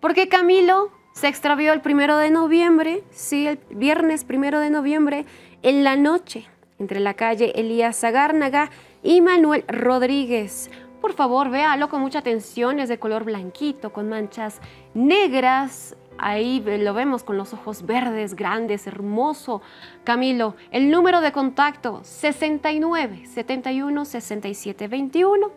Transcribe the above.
Porque Camilo se extravió el primero de noviembre, sí, el viernes primero de noviembre, en la noche, entre la calle Elías Zagárnaga y Manuel Rodríguez. Por favor, véalo con mucha atención, es de color blanquito, con manchas negras. Ahí lo vemos con los ojos verdes, grandes, hermoso. Camilo, el número de contacto 69 71 67 21.